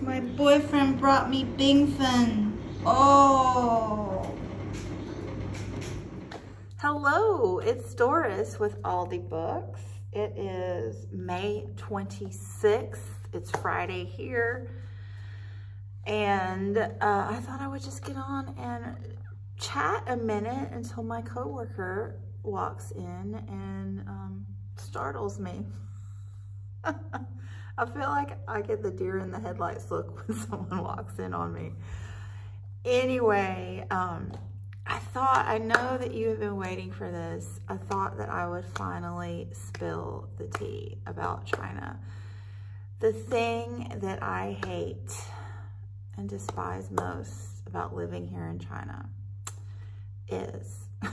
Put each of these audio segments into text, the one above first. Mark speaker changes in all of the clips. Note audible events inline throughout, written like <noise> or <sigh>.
Speaker 1: My boyfriend brought me Bing Fun. Oh. Hello, it's Doris with All D Books. It is May 26th. It's Friday here. And uh, I thought I would just get on and chat a minute until my coworker walks in and um, startles me. <laughs> I feel like I get the deer in the headlights look <laughs> when someone walks in on me. Anyway, um, I thought, I know that you have been waiting for this. I thought that I would finally spill the tea about China. The thing that I hate and despise most about living here in China is <laughs>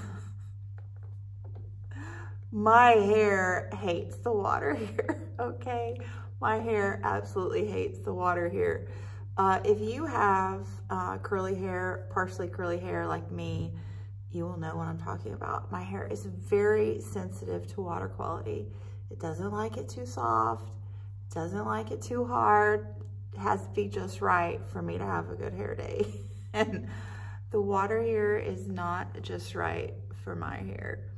Speaker 1: my hair hates the water here, <laughs> okay? My hair absolutely hates the water here. Uh, if you have uh, curly hair, partially curly hair like me, you will know what I'm talking about. My hair is very sensitive to water quality. It doesn't like it too soft, doesn't like it too hard. It has to be just right for me to have a good hair day. <laughs> and the water here is not just right for my hair.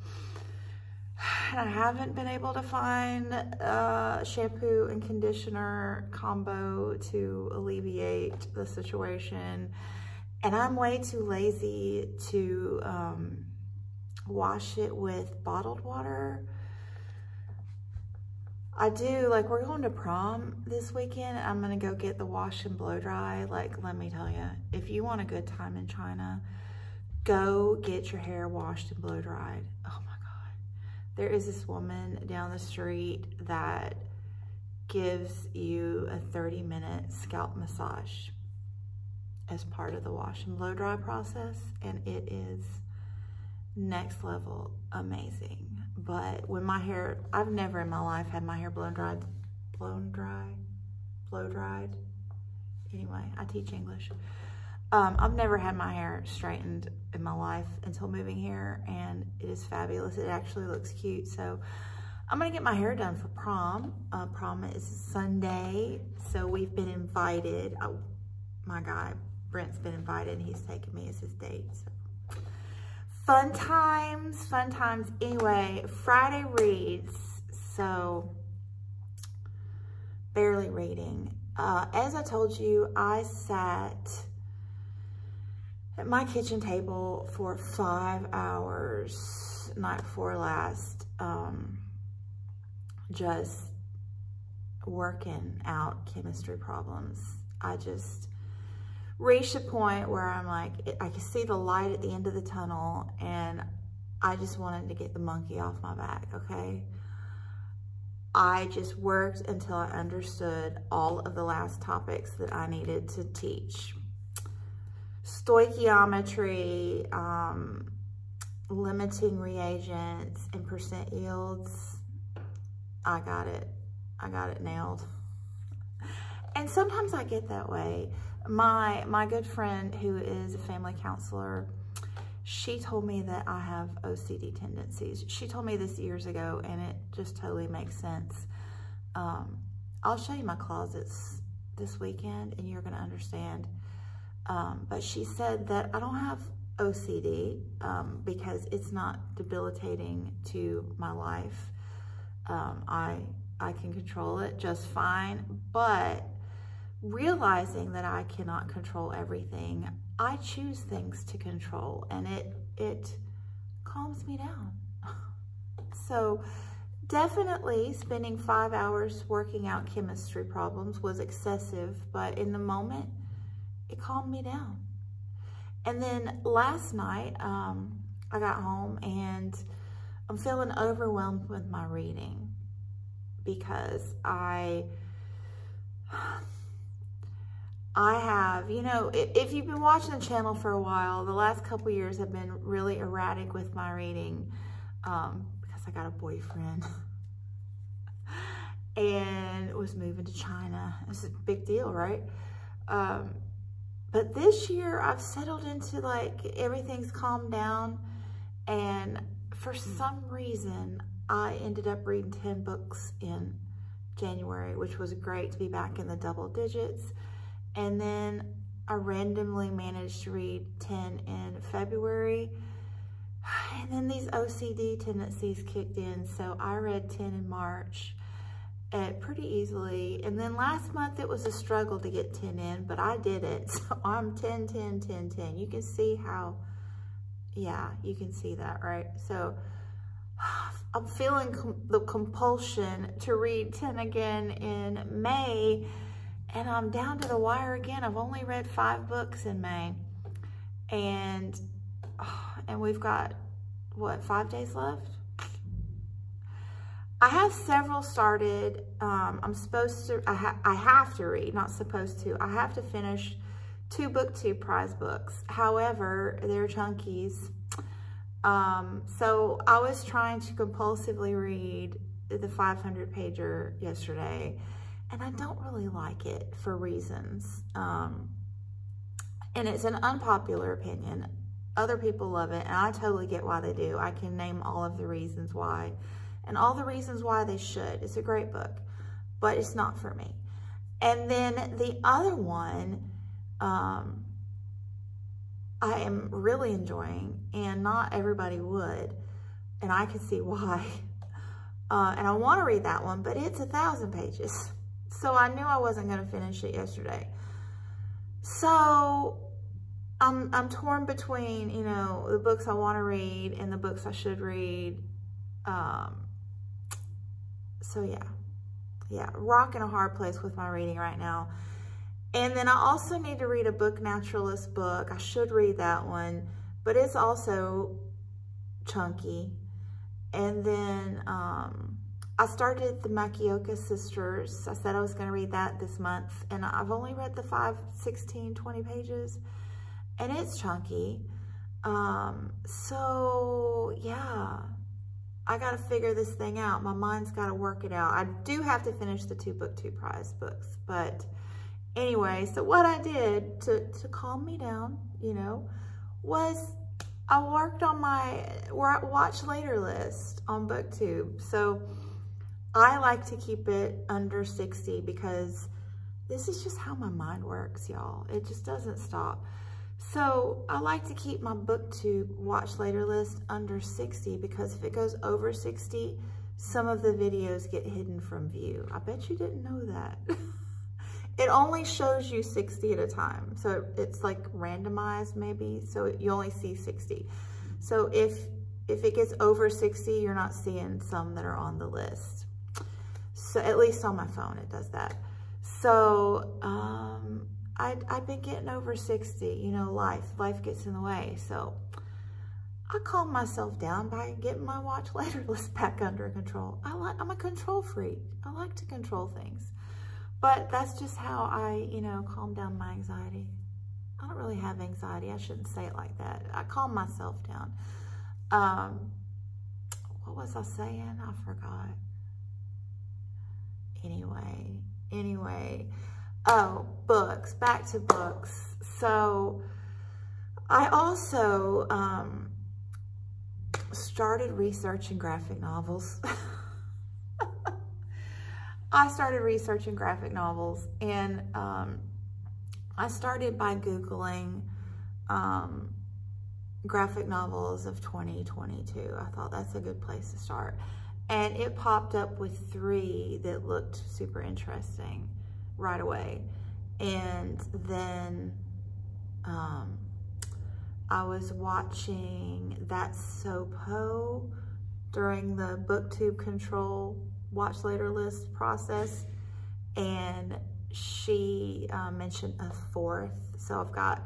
Speaker 1: <sighs> I haven't been able to find a shampoo and conditioner combo to alleviate the situation. And I'm way too lazy to um, wash it with bottled water. I do, like we're going to prom this weekend. I'm gonna go get the wash and blow dry. Like, let me tell you, if you want a good time in China, go get your hair washed and blow dried. There is this woman down the street that gives you a 30 minute scalp massage as part of the wash and blow dry process and it is next level amazing. But when my hair I've never in my life had my hair blown dried blown dry blow dried. Anyway I teach English um, I've never had my hair straightened in my life until moving here and it is fabulous. It actually looks cute. So I'm gonna get my hair done for prom. Uh, prom is Sunday. So we've been invited. Oh, my guy, Brent's been invited and he's taking me as his date. So. Fun times, fun times. Anyway, Friday reads. So barely reading. Uh, as I told you, I sat at my kitchen table for five hours night before last, um, just working out chemistry problems. I just reached a point where I'm like, I can see the light at the end of the tunnel and I just wanted to get the monkey off my back, okay? I just worked until I understood all of the last topics that I needed to teach stoichiometry, um, limiting reagents, and percent yields. I got it. I got it nailed. And sometimes I get that way. My, my good friend who is a family counselor, she told me that I have OCD tendencies. She told me this years ago and it just totally makes sense. Um, I'll show you my closets this weekend and you're gonna understand um, but she said that I don't have OCD um, because it's not debilitating to my life. Um, I, I can control it just fine, but realizing that I cannot control everything, I choose things to control and it, it calms me down. <laughs> so definitely spending five hours working out chemistry problems was excessive, but in the moment, it calmed me down. And then last night, um, I got home and I'm feeling overwhelmed with my reading because I, I have, you know, if you've been watching the channel for a while, the last couple years have been really erratic with my reading um, because I got a boyfriend <laughs> and was moving to China. It's a big deal, right? Um, but this year I've settled into like everything's calmed down and for hmm. some reason I ended up reading 10 books in January, which was great to be back in the double digits. And then I randomly managed to read 10 in February. <sighs> And then these OCD tendencies kicked in. So I read 10 in March at pretty easily. And then last month it was a struggle to get 10 in, but I did it. <laughs> So I'm 10, 10, 10, 10. You can see how, yeah, you can see that, right? So <sighs> I'm feeling com the compulsion to read 10 again in May and I'm down to the wire again. I've only read five books in May and, <sighs> and we've got, what, five days left? I have several started. Um, I'm supposed to, I, ha I have to read, not supposed to. I have to finish two booktube prize books. However, they're chunkies. Um, so I was trying to compulsively read the 500 pager yesterday, and I don't really like it for reasons. Um, and it's an unpopular opinion. Other people love it, and I totally get why they do. I can name all of the reasons why and all the reasons why they should. It's a great book, but it's not for me. And then the other one, um, I am really enjoying, and not everybody would, and I can see why. <laughs> Uh, and I want to read that one, but it's a thousand pages. So I knew I wasn't going to finish it yesterday. So I'm, I'm torn between, you know, the books I want to read and the books I should read. Um, so yeah, yeah, rocking a hard place with my reading right now. And then I also need to read a book naturalist book. I should read that one, but it's also chunky. And then um, I started the Makioka Sisters. I said I was going to read that this month, and I've only read the 5, 16, 20 pages, and it's chunky. Um, so, yeah, I got to figure this thing out. My mind's got to work it out. I do have to finish the two booktube prize books. But anyway, so what I did to, to calm me down, you know, was I worked on my watch later list on BookTube. So I like to keep it under 60 because this is just how my mind works, y'all. It just doesn't stop. So I like to keep my booktube watch later list under 60 because if it goes over 60, some of the videos get hidden from view. I bet you didn't know that. <laughs> it only shows you 60 at a time. So it's like randomized maybe. So you only see 60. So if, if it gets over 60, you're not seeing some that are on the list. So at least on my phone, it does that. So, um, I'd, I've been getting over 60, you know, life, life gets in the way. So I calm myself down by getting my watch <laughs> later list back under control. I like, I'm a control freak. I like to control things. But that's just how I, you know, calm down my anxiety. I don't really have anxiety. I shouldn't say it like that. I calm myself down. Um, what was I saying? I forgot. Anyway, anyway. Oh, books, back to books. So I also um, started researching graphic novels. <laughs> I started researching graphic novels and um, I started by Googling um, graphic novels of 2022. I thought that's a good place to start. And it popped up with three that looked super interesting right away. And then um, I was watching That's So Poe during the booktube control watch later list process. And she uh, mentioned a fourth. So I've got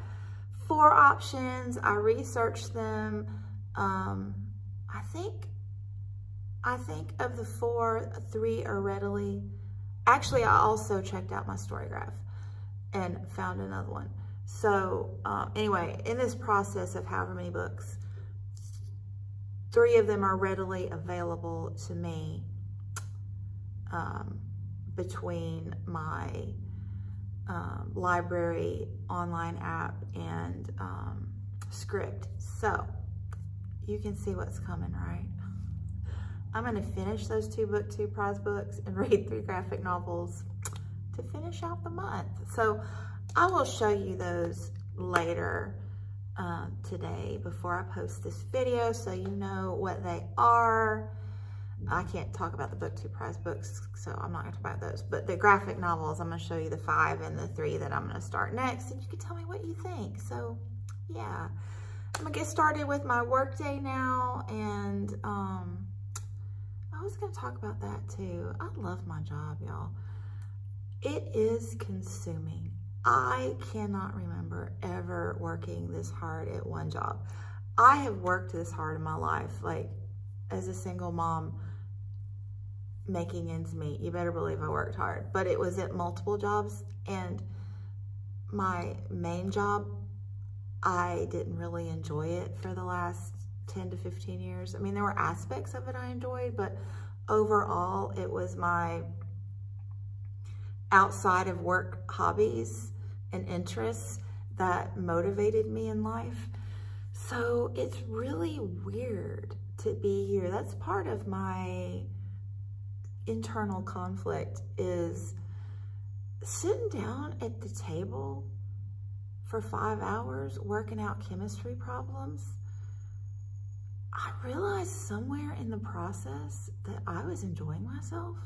Speaker 1: four options. I researched them. Um, I think, I think of the four, three are readily Actually, I also checked out my StoryGraph and found another one. So um, anyway, in this process of however many books, three of them are readily available to me um, between my um, library online app and um, Scribd. So you can see what's coming, right? I'm gonna finish those two booktube prize books and <laughs> read three graphic novels to finish out the month. So I will show you those later um, today before I post this video so you know what they are. I can't talk about the booktube prize books, so I'm not gonna talk about those. But the graphic novels, I'm gonna show you the five and the three that I'm gonna start next, and you can tell me what you think. So yeah, I'm gonna get started with my workday now, and um, I was gonna talk about that too. I love my job, y'all. It is consuming. I cannot remember ever working this hard at one job. I have worked this hard in my life, like as a single mom, making ends meet. You better believe I worked hard, but it was at multiple jobs and my main job, I didn't really enjoy it for the last 10 to 15 years. I mean, there were aspects of it I enjoyed, but overall, it was my outside of work hobbies and interests that motivated me in life. So it's really weird to be here. That's part of my internal conflict is sitting down at the table for five hours working out chemistry problems. I realized somewhere in the process that I was enjoying myself.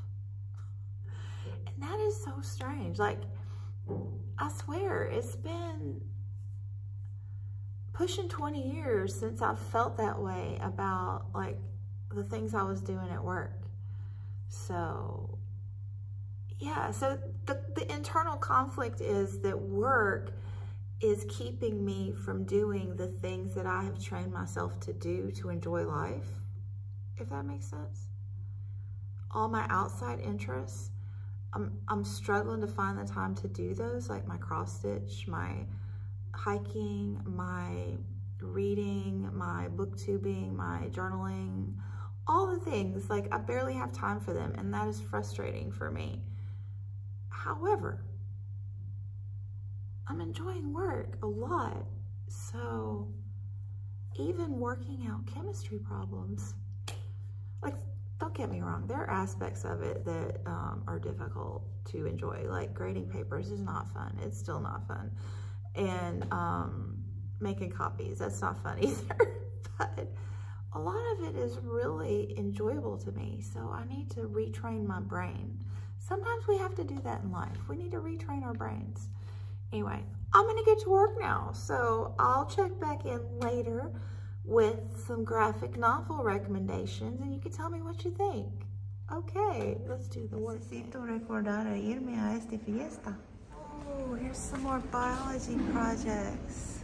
Speaker 1: And that is so strange. Like, I swear, it's been pushing 20 years since I felt that way about like the things I was doing at work. So yeah, so the, the internal conflict is that work is keeping me from doing the things that I have trained myself to do to enjoy life, if that makes sense. All my outside interests, I'm, I'm struggling to find the time to do those, like my cross stitch, my hiking, my reading, my booktubing, my journaling, all the things. Like I barely have time for them and that is frustrating for me. However, I'm enjoying work a lot. So even working out chemistry problems, like don't get me wrong, there are aspects of it that um, are difficult to enjoy. Like grading papers is not fun. It's still not fun. And um, making copies, that's not fun <laughs> either. but a lot of it is really enjoyable to me. So I need to retrain my brain. Sometimes we have to do that in life. We need to retrain our brains. Anyway, I'm gonna get to work now. So I'll check back in later with some graphic novel recommendations and you can tell me what you think. Okay, let's do the work. Necesito recordar a irme a esta fiesta. Oh, here's some more biology projects.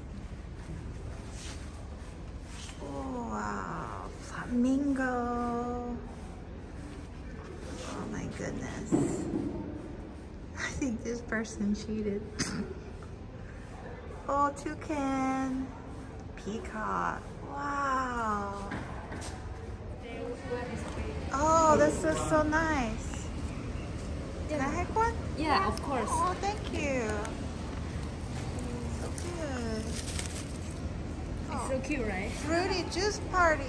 Speaker 1: Oh, wow, flamingo. Oh my goodness. <laughs> I think this person cheated. <laughs> oh, toucan, peacock. Wow. Oh, this is so nice. Can I have one?
Speaker 2: Yeah, of course.
Speaker 1: Oh, thank you. So good.
Speaker 2: It's so cute, right?
Speaker 1: Fruity juice party.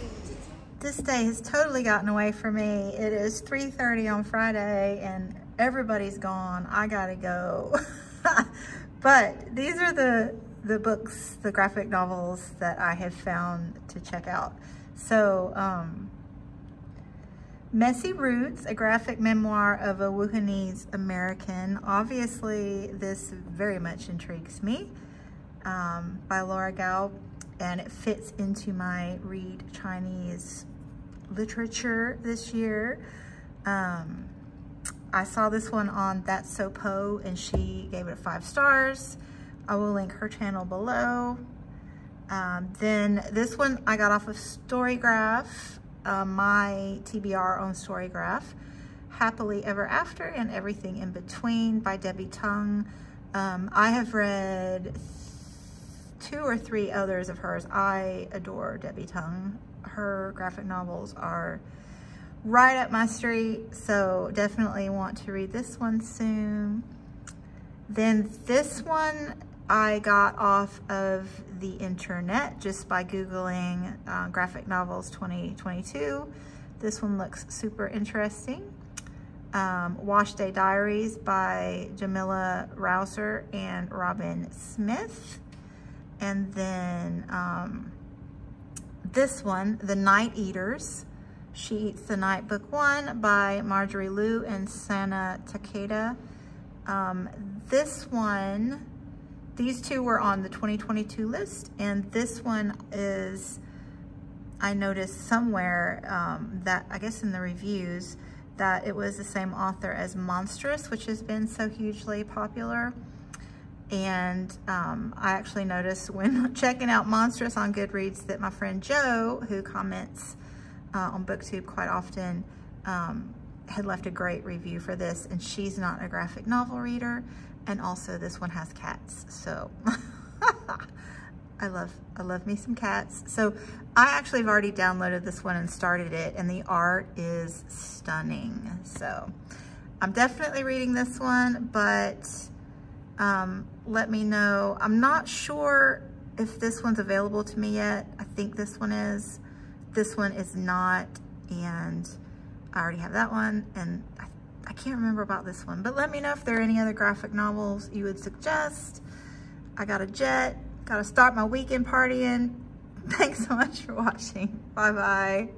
Speaker 1: This day has totally gotten away from me. It is 3.30 on Friday and everybody's gone. I gotta go. <laughs> but these are the the books, the graphic novels that I have found to check out. So, um, Messy Roots, a graphic memoir of a Wuhanese American. Obviously, this very much intrigues me um, by Laura Gao, and it fits into my read Chinese literature this year. Um, I saw this one on That's So Poe, and she gave it five stars. I will link her channel below. Um, then this one I got off of Storygraph, uh, my TBR on Storygraph. Happily Ever After and Everything in Between by Debbie Tung. Um, I have read two or three others of hers. I adore Debbie Tung. Her graphic novels are right up my street, so definitely want to read this one soon. Then this one I got off of the internet just by Googling uh, graphic novels 2022 This one looks super interesting. Um, Wash Day Diaries by Jamila Rowser and Robyn Smith. And then um, this one, The Night Eaters. She Eats the Night, Book One by Marjorie Liu and Sana Takeda. Um, this one, these two were on the 2022 list, and this one is, I noticed somewhere um, that, I guess in the reviews, that it was the same author as Monstress, which has been so hugely popular. And um, I actually noticed when <laughs> checking out Monstress on Goodreads that my friend Joe, who comments uh, on BookTube quite often, um, had left a great review for this. And she's not a graphic novel reader. And also this one has cats. So <laughs> I love, I love me some cats. So I actually have already downloaded this one and started it and the art is stunning. So I'm definitely reading this one, but um, let me know. I'm not sure if this one's available to me yet. I think this one is. This one is not, and I already have that one, and I, can't remember about this one, but let me know if there are any other graphic novels you would suggest. I got a jet, got to start my weekend partying. <laughs> Thanks so much for watching. Bye-bye.